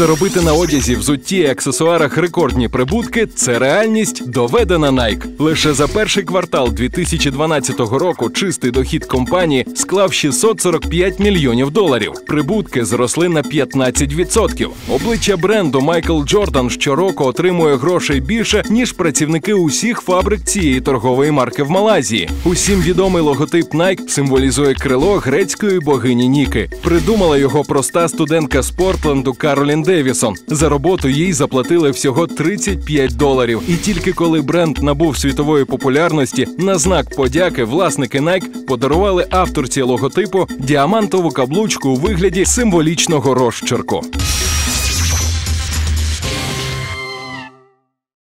Заробити на одязі, взутті аксесуарах рекордні прибутки це реальність доведена Nike. Лише за перший квартал 2012 року чистий дохід компанії склав 645 мільйонів доларів. Прибутки зросли на 15%. Обличчя бренду Майкл Джордан щороку отримує грошей більше ніж працівники усіх фабрик цієї торгової марки в Малайзії. Усім відомий логотип Nike символізує крило грецької богині Ніки. Придумала його проста студентка з Портленду Каролін Девісон. За роботу їй заплатили всього 35 доларів. І тільки коли бренд набув світової популярності, на знак подяки власники Nike подарували авторці логотипу діамантову каблучку у вигляді символічного розчерку.